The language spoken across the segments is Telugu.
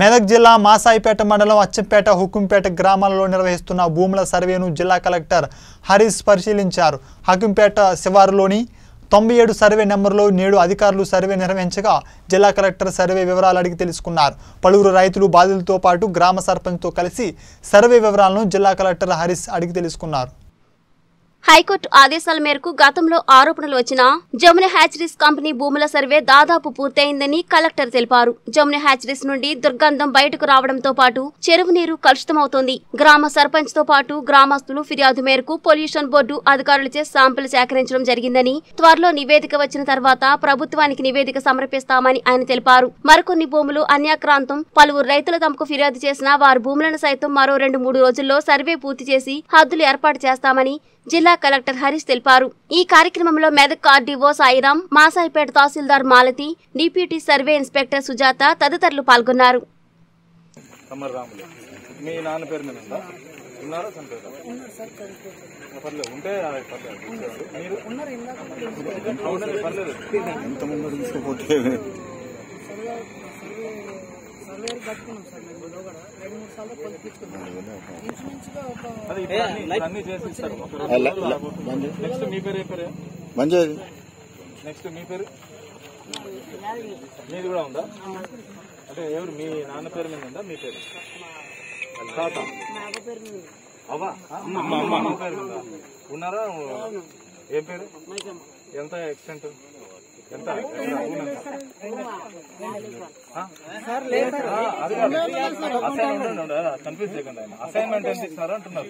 మెదక్ జిల్లా మాసాయిపేట మండలం అచ్చంపేట హుకుంపేట గ్రామాలలో నిర్వహిస్తున్న భూముల సర్వేను జిల్లా కలెక్టర్ హరీష్ పరిశీలించారు. హకుంపేట శివారులోని తొంభై ఏడు సర్వే నెంబర్లో నేడు అధికారులు సర్వే నిర్వహించగా జిల్లా కలెక్టర్ సర్వే వివరాలు అడిగి తెలుసుకున్నారు. పలువురు రైతులు బాధితులతో పాటు గ్రామ సర్పంచ్తో కలిసి సర్వే వివరాలను జిల్లా కలెక్టర్ హరీష్ అడిగి తెలుసుకున్నారు. హైకోర్టు ఆదేశాల మేరకు గతంలో ఆరోపణలు వచ్చిన జమున హ్యాచరీస్ కంపెనీ భూముల సర్వే దాదాపు పూర్తయిందని కలెక్టర్ తెలిపారు. జమున హ్యాచరీస్ నుండి దుర్గంధం బయటకు రావడంతో పాటు చెరువు నీరు కలుషితమవుతోంది. గ్రామ సర్పంచ్తో పాటు గ్రామస్తులు ఫిర్యాదు మేరకు పొల్యూషన్ బోర్డు అధికారులచే శాంపుల్ సేకరించడం జరిగిందని త్వరలో నివేదిక వచ్చిన తర్వాత ప్రభుత్వానికి నివేదిక సమర్పిస్తామని ఆయన తెలిపారు. మరికొన్ని భూములు అన్యాక్రాంతం. పలువురు రైతులు తమకు ఫిర్యాదు చేసినా వారి భూములను సైతం మరో రెండు మూడు రోజుల్లో సర్వే పూర్తి చేసి హద్దులు ఏర్పాటు చేస్తామని జిల్లా కలెక్టర్ హరీష్ తెలిపారు. ఈ కార్యక్రమంలో మెదక్ ఆర్డీఓ సాయిరాం మాసాయిపేట తహసీల్దార్ Malathi deputy survey inspector Sujatha తదితరులు పాల్గొన్నారు. మీ నాన్న పేరు మీద ఉందా ఉన్నారా చనిపోయారా? పర్లేదు. ఉంటే పర్లేదు. మీరు అవునండి, పర్లేదు. ఒక. నెక్స్ట్ మీ పేరు ఏ పేరు? మంచిది నెక్స్ట్ మీ పేరు? మీది కూడా ఉందా? అంటే ఎవరు? మీ నాన్న పేరు మీద ఉందా? మీ పేరు? తాత. అవ్వా. అమ్మ అమ్మ అమ్మ పేరు ఉన్నారా? ఏం పేరు? ఎంత ఎక్స్టెంట్ కన్ఫ్యూజ్ చేయకండి ఆయన అసైన్మెంట్ ఎంత? ఇచ్చినారు అంటున్నారు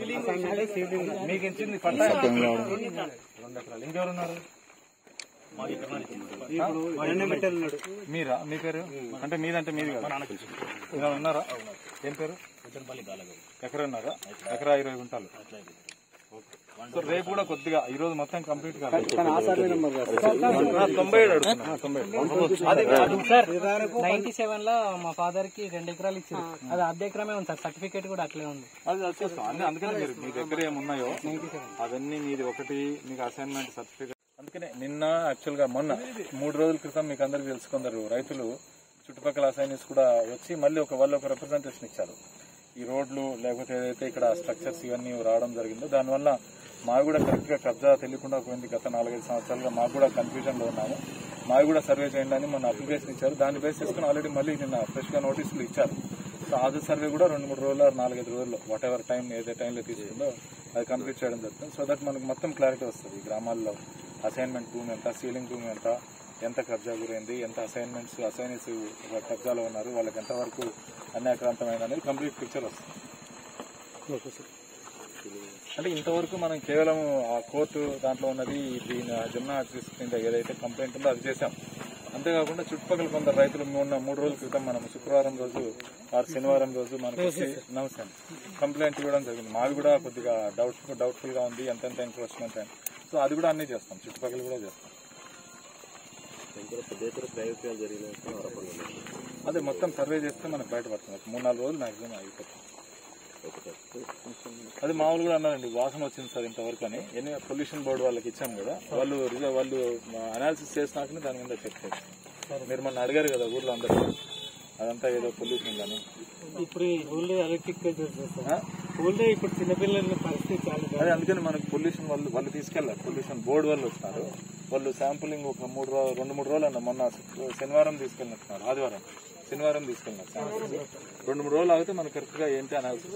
మీకు ఇచ్చింది పట్టా రెండు ఎకరాలు ఇంకెవరున్నారు మీరా? మీ పేరు? అంటే మీదంటే మీది ఉన్నారా ఏం పేరు? ఎకరా ఉన్నారా ఎకరా ఇరవై గుంటలు. సో రేపు కూడా కొద్దిగా ఈ రోజు మొత్తం కంప్లీట్ తొంభై ఏడు సార్ నైన్టీ సెవెన్లో మా ఫాదర్కి రెండు ఎకరాలు ఇచ్చారు. అది అర్ధ ఎకరమే ఉంది సార్. సర్టిఫికేట్ కూడా అట్లే ఉంది. అది వచ్చేస్తాం అన్ని అందుకనే మీరు మీ దగ్గర ఏమున్నాయో అవన్నీ మీది ఒకటి మీకు అసైన్మెంట్ సర్టిఫికేట్ అందుకనే నిన్న యాక్చువల్గా మొన్న మూడు రోజుల క్రితం మీకు అందరికి తెలుసు కొందరు రైతులు చుట్టుపక్కల అసైనీస్ కూడా వచ్చి మళ్ళీ ఒక వాళ్ళు ఒక రిప్రజెంటేషన్ ఇచ్చారు. ఈ రోడ్లు లేకపోతే ఏదైతే ఇక్కడ స్ట్రక్చర్స్ ఇవన్నీ రావడం జరిగిందో దానివల్ల మాకు కూడా కరెక్ట్గా కబ్జా తెలియకుండా పోయింది గత నాలుగైదు సంవత్సరాలుగా. మాకు కూడా కన్ఫ్యూజన్లో ఉన్నాము. మాకు కూడా సర్వే చేయండి అని మొన్న అప్లికేషన్ ఇచ్చారు. దాన్ని బేస్ చేసుకుని ఆల్రెడీ మళ్ళీ నిన్న ఫ్రెష్గా నోటీసులు ఇచ్చారు. సో ఆది సర్వే కూడా రెండు మూడు రోజులు నాలుగైదు రోజుల్లో వాట్ ఎవర్ టైం ఏదే టైంలో తీసుకుందో అది కంప్లీట్ చేయడం జరుగుతుంది. సో దట్ మనకు మొత్తం క్లారిటీ వస్తుంది. ఈ గ్రామాల్లో అసైన్మెంట్ భూమి ఎంత సీలింగ్ భూమి ఎంత ఎంత కబ్జా గురైంది ఎంత అసైన్మెంట్స్ అసైనీస్ కబ్జాలో ఉన్నారు వాళ్ళకి ఎంతవరకు అన్యాక్రాంతమైంది అనేది కంప్లీట్ పిక్చర్ వస్తుంది. అంటే ఇంతవరకు మనం కేవలం ఆ కోర్టు దాంట్లో ఉన్నది దీని జమునా ఆర్టిస్ట్ కింద ఏదైతే కంప్లైంట్ ఉందో అది చేశాం. అంతేకాకుండా చుట్టుపక్కల కొందరు రైతులు మొన్న మూడు రోజుల క్రితం మనం శుక్రవారం రోజు ఆరు శనివారం రోజు మనకి అండి. కంప్లైంట్ ఇవ్వడం జరిగింది. మాది కూడా కొద్దిగా డౌట్ డౌట్ఫుల్గా ఉంది ఎంతెంత ఎంక్రోచ్మెంట్ అని. సో అది కూడా అన్ని చేస్తాం చుట్టుపక్కల కూడా చేస్తాం. అదే మొత్తం సర్వే చేస్తే మనకు బయటపడుతుంది మూడు నాలుగు రోజులు మాక్సిమం అయిపోతుంది. అది మామూలు కూడా అన్నారండి వాసన వచ్చింది సార్ ఇంతవరకు అని. ఎన్ని పొల్యూషన్ బోర్డు వాళ్ళకి ఇచ్చాం కదా వాళ్ళు రిజ- వాళ్ళు అనాలిసిస్ చేసినాకనే దాని మీద చెక్ చేస్తారు మీరు మొన్న అడిగారు కదా ఊర్లో అందరూ. అదంతా ఏదో పొల్యూషన్ కానీ ఇప్పుడు ఊళ్ళో ఎలక్ట్రిక్ సార్. ఊళ్ళో ఇప్పుడు చిన్నపిల్లల పరిస్థితి చాలా అదే అందుకని మనకు పొల్యూషన్ వాళ్ళు వాళ్ళు తీసుకెళ్ళారు పొల్యూషన్ బోర్డు వాళ్ళు వస్తారు. వాళ్ళు శాంపులింగ్ ఒక మూడు రోజు రెండు మూడు రోజులు అన్న మొన్న శనివారం తీసుకెళ్ళినట్టున్నారు ఆదివారం. శనివారం తీసుకెళ్ళినారు. రెండు మూడు రోజులు ఆగితే మనకు కరెక్ట్గా ఏంటి అనాలిసిస్?